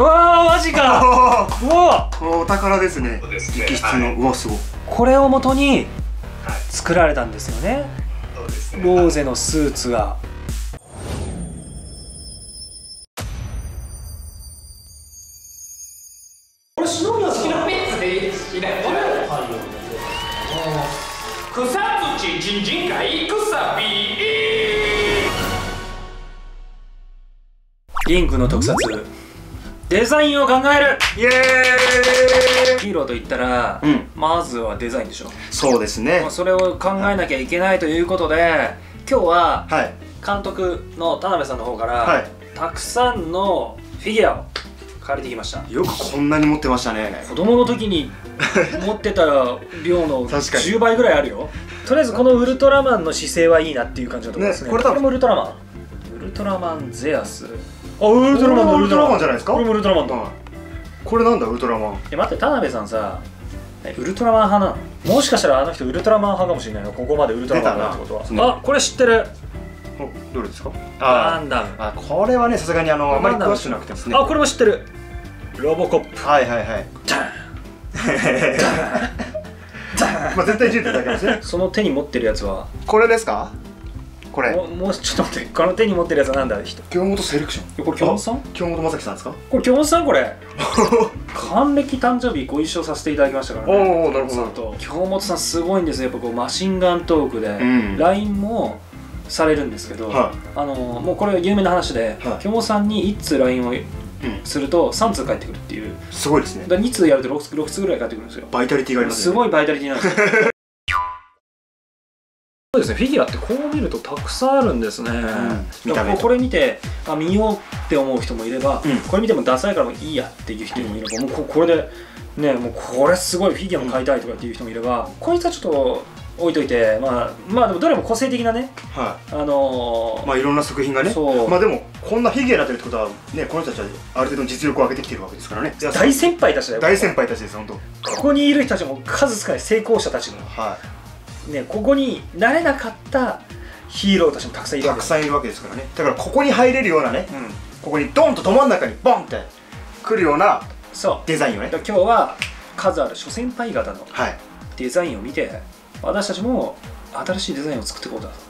うわーマジか。うわこれお宝ですね。直筆の、はい。うわすごい。これをもとにはい。作られたんですよね。そうですね。ローゼのスーツが。これ忍びは好きなメスでいない。草土じんじんがいくさびリンクの特撮デザインを考える。イエーイ。ヒーローと言ったら、うん。まずはデザインでしょ。そうですね。まあそれを考えなきゃいけないということで今日ははい。監督の田辺さんの方から、はい。たくさんのフィギュアを借りてきました。よくこんなに持ってましたね。子供の時に持ってた量の 確かに。10倍ぐらいあるよ。とりあえずこのウルトラマンの姿勢はいいなっていう感じのところですね。ねこれ多分もウルトラマン？ウルトラマンゼアスあウルトラマンだウルトラマン。じゃないですか？これもウルトラマンだ、はい。これなんだウルトラマン。え待って田辺さんさえウルトラマン派なのもしかしたらあの人ウルトラマン派かもしれないの？ここまでウルトラマンだってことは。あこれ知ってる。おどれですか？ガンダム。あこれはねさすがにあのあまり詳しくなくても。ねあこれも知ってる。ロボコップ。はいはいはい。ダン。まあ絶対10点だけですね。その手に持ってるやつは。これですか？これ。もうもうちょっと待ってこの手に持ってるやつはなんだ人。京本セレクション。これ京本さん？京本正樹さんですか？これ京本さん？これ。還暦誕生日ご一緒させていただきましたからね。おおなるほど京本さんすごいんですよ。やっぱこうマシンガントークで、うん。LINE もされるんですけど、はあのもうこれは有名な話で、はい。京本さんに1通 LINE をすると3通返ってくるっていう。すごいですね。だ2通やると 6, 6通ぐらい返ってくるんですよ。バイタリティがありますよね。すごいバイタリティなんですよ ですねフィギュアってこう見るとたくさんあるんですね、見た目だか。らこれ見てあ見ようって思う人もいれば、うん。これ見てもダサいからもういいやっていう人もいれば、もうここれでねもうこれすごいフィギュアも買いたいとかっていう人もいれば、こいつはちょっと置いといてまあまあでもどれも個性的なねはあのいまあいろんな作品がねそう。まあでもこんなフィギュアになってるってことはねこの人たちはある程度の実力を上げてきてるわけですからね。大先輩たちだよ大先輩たちです本当ここにいる人たちも数少ない成功者たちのはいねここになれなかったヒーローたちもたくさんいるわけ。ですさんいるわけですからね。だからここに入れるようなねうん。ここにドンとど真ん中にボンって来るようなそう。デザインをね。だから今日は数ある諸先輩方のはい。デザインを見て私たちも新しいデザインを作っていこうだと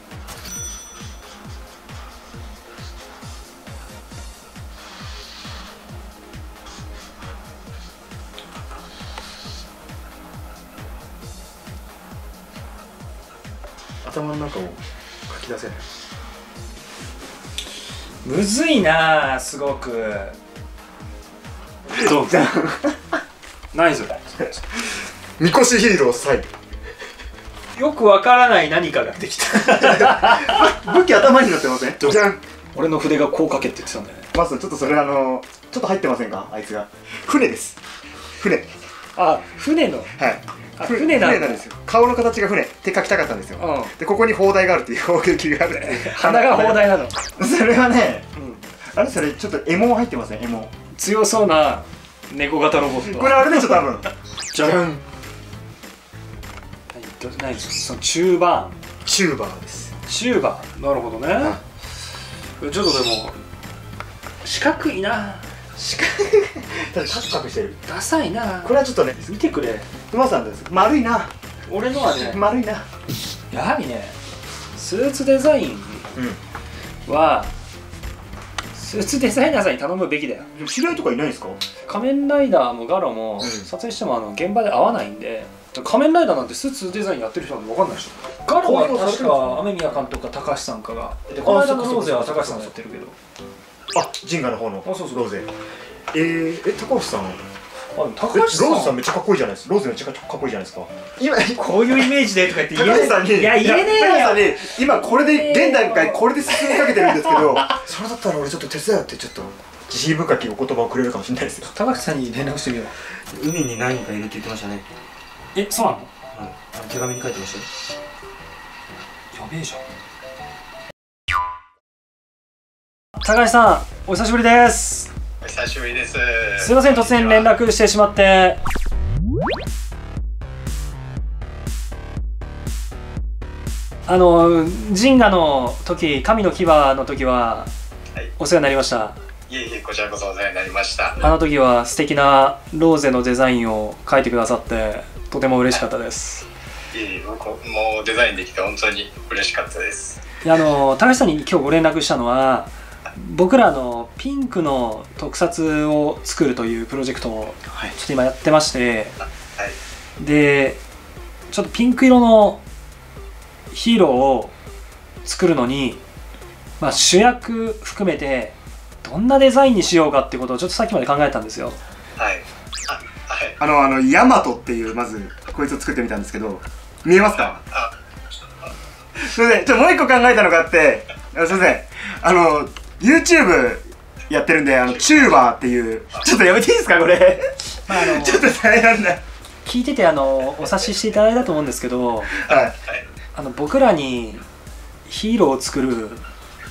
頭の中を書き出せない。むずいなあすごく。どう何それみこしヒーローサイよくわからない何かができた。武器頭になってません？じゃん。俺の筆がこう書けって言ってたんだよ。ねまずちょっとそれあのちょっと入ってませんか？あいつが。船です。船。あ船の？はい船なんだですよ。顔の形が船。って書きたかったんですよ、うん。でここに砲台があるっていう砲撃がある 鼻が砲台なの、それはねうん、あれそれちょっとエモン入ってますねエモ。ン強そうな猫型ロボット。これあれでしょ多分じゃん 何ど何その中盤チューバーです。チューバー。なるほどね、ちょっとでも四角いな。四角だってカクカクしてる。ダサいな。これはちょっとね見てくれ馬さんです。丸いな。俺のはね丸いな。やはりねスーツデザインうんはスーツデザイナーさんに頼むべきだよ。知り合いとかいないんですか？仮面ライダーもガロもうん。撮影してもあの現場で合わないんで仮面ライダーなんてスーツデザインやってる人なんて分かんないでしょ。ガロは確か雨宮監督か高橋さんかがでこの間のローゼは高橋さんがやってるけど。あジンガの方の。あそうそう。ローゼ。えー、え高橋さんあ高橋さん。ローズさんめっちゃかっこいいじゃないです。かローズめっちゃかっこいいじゃないですか。今こういうイメージでとか言って言 え高橋さんにい。や言えねえよ。高橋さんに今これで現段階これで進みかけてるんですけど それだったら俺ちょっと手伝うってちょっと自信深きお言葉をくれるかもしれないですよ。高橋さんに連絡してみよう。海に何か入れて言ってましたね。えそうなの？手紙に書いてましたよ。やべえじゃん。高橋さんお久しぶりです。お久しぶりです。すいません突然連絡してしまって。あのジンガの時神の牙の時ははい。お世話になりました。いえいえこちらこそお世話になりました。あの時は素敵なローゼのデザインを描いてくださってとても嬉しかったです。いえいえ僕もうデザインできて本当に嬉しかったです。いやあの高橋さんに今日ご連絡したのは僕らのピンクの特撮を作るというプロジェクトをはい。ちょっと今やってましてはい。でちょっとピンク色のヒーローを作るのに、まあ、主役含めてどんなデザインにしようかっていうことをちょっとさっきまで考えたんですよ。はい。あはい。あのあのヤマトっていうまずこいつを作ってみたんですけど見えますか？あすいません。ちょもう一個考えたのがあってあすいません。あの YouTube やってるんであのチューバーっていう。ちょっとやめていいですかこれ？まああのちょっと大変だ聞いててあのお察ししていただいたと思うんですけどはい。あの僕らにヒーローを作る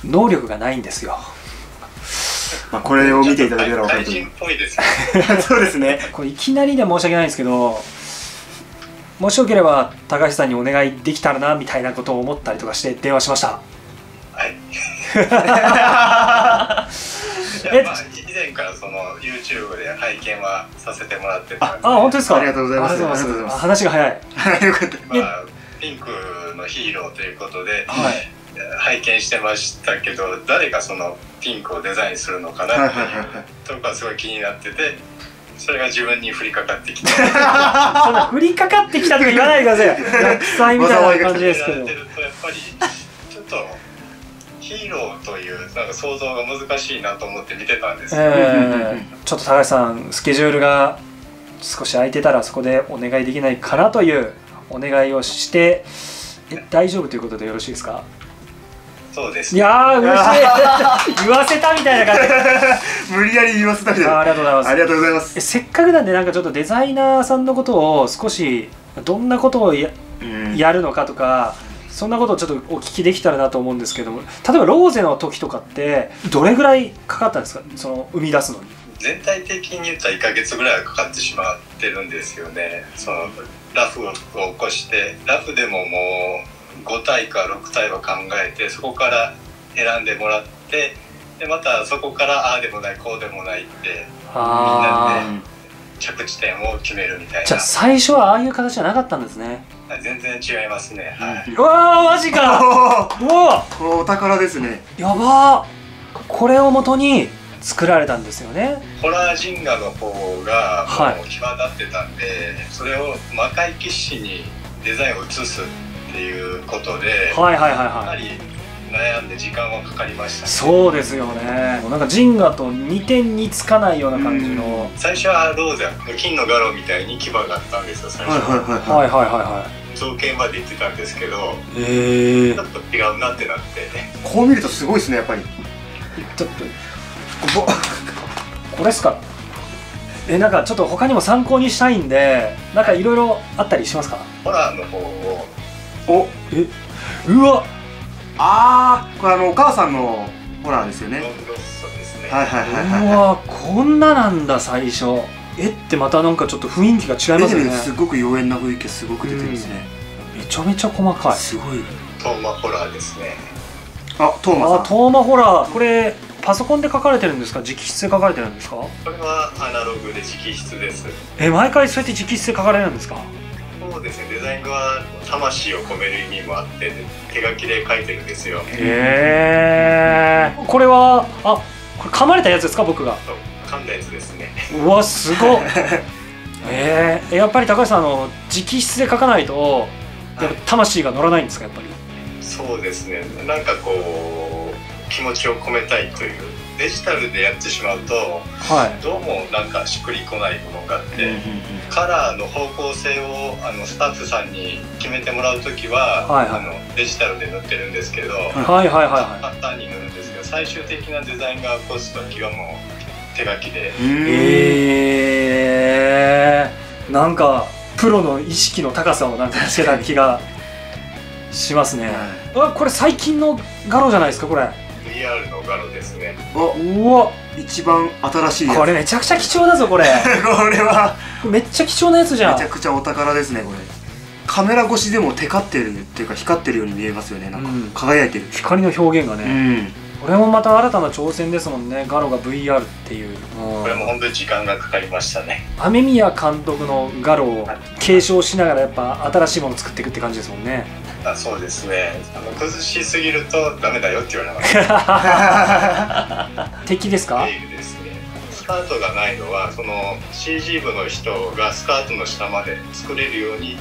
能力がないんですよ。まあこれを見ていただけたら分かると思怪人っぽいですね。う そうですね。これいきなりで申し訳ないんですけどもしよければ高橋さんにお願いできたらなみたいなことを思ったりとかして電話しました。はい。いえやまあ以前からその YouTube で拝見はさせてもらってたんで。あ本当ですか？ありがとうございます。ありがとうございます。あ話が早いはい。よかった。まあピンクのヒーローということで、はい。拝見してましたけど誰がそのピンクをデザインするのかなっていうとこがすごい気になっててそれが自分に降りかかってきて そんな降りかかってきたとか言わないでください みたいな感じですけど。やってるとやっぱりちょっとヒーローというなんか想像が難しいなと思って見てたんですよ、えーちょっと高橋さんスケジュールが少し空いてたらそこでお願いできないかなというお願いをしてえ大丈夫ということでよろしいですか？いそうです。ねやー嬉しい言わせたみたいな感じ 無理やり言わせたみたいなありがとうございます。ありがとうございます。えせっかくなんでなんかちょっとデザイナーさんのことを少しどんなことをやうん。やるのかとかそんなことをちょっとお聞きできたらなと思うんですけども例えばローゼの時とかってどれぐらいかかったんですか？その生み出すのに。全体的に言ったら1ヶ月ぐらいはかかってしまってるんですよね。そのラフを起こしてラフでももう5体か6体は考えてそこから選んでもらってでまたそこからああでもないこうでもないってあみんな着地点を決めるみたいな。じゃあ最初はああいう形じゃなかったんですね。全然違いますね、はい、うわーマジか。おうわー。これお宝ですね。やばー。これを元に作られたんですよね。ホラージンガの方がはい。もう際立ってたんで、それを魔界騎士にデザインを移すっていうことで、はいはいはいかはないり悩んで時間はかかりました、ね、そうですよね。なんかジンガと似て似つかないような感じの。最初はローゼ金のガロみたいに牙があったんですよ最初は、はいはいはいはい。はいは。いはい造形まで言ってたんですけどええちょっと違うなってなって。こう見るとすごいですねやっぱり。ちょっとここれっすか？えなんかちょっと他にも参考にしたいんでなんかいろいろあったりしますか？ホラーの方を。おえうわああこれあのお母さんのホラーですよね。ノンロッソですね、はいはいうはいはい。わこんななんだ最初。えってまたなんかちょっと雰囲気が違いますよね。すごく妖艶な雰囲気がすごく出てるんですね、めちゃめちゃ細かい。すごい。トーマホラーですね。あトーマさん。あトーマホラー。これパソコンで書かれてるんですか？直筆で書かれてるんですか？これはアナログで直筆です。え毎回そうやって直筆で書かれるんですか？そうですね。デザインは魂を込める意味もあって手書きで書いてるんですよ。へえこれはあこれ噛まれたやつですか僕が？噛んだやつですね。うわすごっ。えー、やっぱり高橋さんあの直筆で書かないとやっぱ魂が乗らないんですかやっぱり？そうですね。なんかこう気持ちを込めたいというデジタルでやってしまうとはい。どうもなんかしっくりこないものがあって、カラーの方向性をあのスタッフさんに決めてもらう時は、はいはい。あのデジタルで塗ってるんですけど、はいはいはいは簡単に塗るんですけど最終的なデザインが起こす時はもう手書きで。いえー、なんかプロの意識の高さをなんかつけた気がしますね。あこれ最近のガロじゃないですかこれ VR のガロですね。おうわ。一番新しいやつ。これめちゃくちゃ貴重だぞこれ。これは。めっちゃ貴重なやつじゃん。めちゃくちゃお宝ですねこれ。カメラ越しでもテカってるっていうか光ってるように見えますよね。なんかうん。輝いてる。光の表現がうね、ん。これもまた新たな挑戦ですもんねガロが VR っていう。これも本当に時間がかかりましたね。雨宮監督のガロを継承しながらやっぱ新しいものを作っていくって感じですもんねあそうですね。あの崩しすぎるとダメだよって言われました。敵ですか？ですね。スカートがないのはその CG 部の人がスカートの下まで作れるように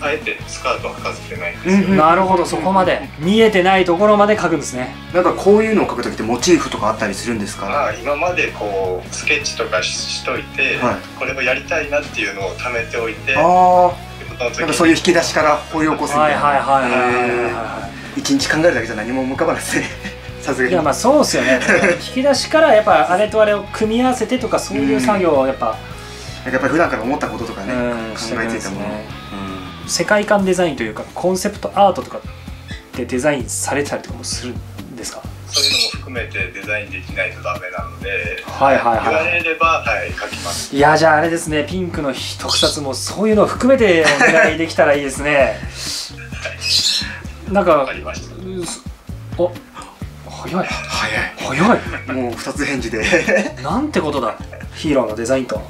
あえてスカートを履かせてないんですよ、うんなるほど。そこまで。見えてないところまで描くんですね。なんかこういうのを描く時ってモチーフとかあったりするんですか？まあ今までこうスケッチとかししといて、はい。これをやりたいなっていうのを貯めておいてなんかそういう引き出しから掘り起こすみはいたいなはいはいはいはいはいへはー一日考えるだけじゃ何も浮かばないですねさすがにいいやまあそうっすよね引き出しからやっぱあれとあれを組み合わせてとかそういう作業をやっぱ、なんかやっぱり普段から思ったこととかね、うん考えついたもの、ですね世界観デザインというかコンセプトアートとかってデザインされてたりとかもするん含めてデザインできないとダメなのではいはいはい。言われればはい書きます。いやじゃああれですね。ピンクの特撮もそういうのを含めてお願いできたらいいですね。なんかわかりました。お早い。早早い。いもう二つ返事で。なんてことだ。ヒーローのデザインと。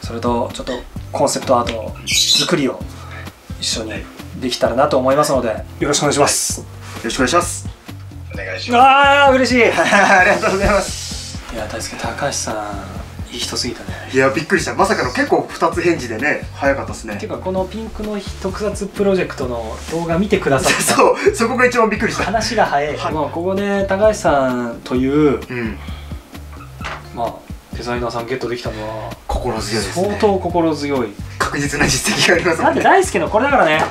それとちょっとコンセプトアート作りを一緒にできたらなと思いますので。よろしくお願いします。よろしくお願いしますお願いします。ああ嬉しい。い ありがとうございます。や大輔高橋さんいい人すぎたね。いやびっくりした。まさかの結構二つ返事でね早かったですね。ていうかこのピンクの特撮プロジェクトの動画見てくださった。そうそこが一番びっくりした。話が早い、まあ、ここで高橋さんという、うん。まあ、デザイナーさんゲットできたのは心強いですね。相当心強い。確実な実績がありますもんね。だって大輔のこれだからね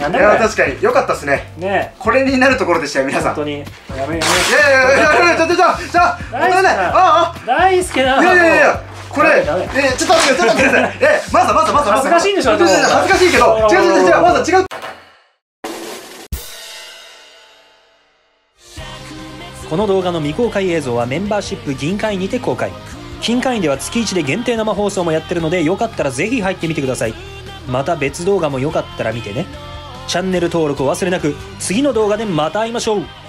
なんいだこれ。や確かに。良かったですね。ねこれになるところでしたよ皆さん。本当に。やめやめいやいやいやいやちょっとちょっとちょっと大好きだ待ってああ。大輔だいやいやいやいやこれえダメダメ。ちょっと待ってくださいちょっと待ってください。えまずまずまず恥ずかしいんでしょちょっと。待って恥ずかしいけど。違う違う違う。違うまず違う。この動画の未公開映像はメンバーシップ銀会にて公開。金会員では月1で限定生放送もやってるのでよかったらぜひ入ってみてください。また別動画もよかったら見てねチャンネル登録を忘れなく次の動画でまた会いましょう。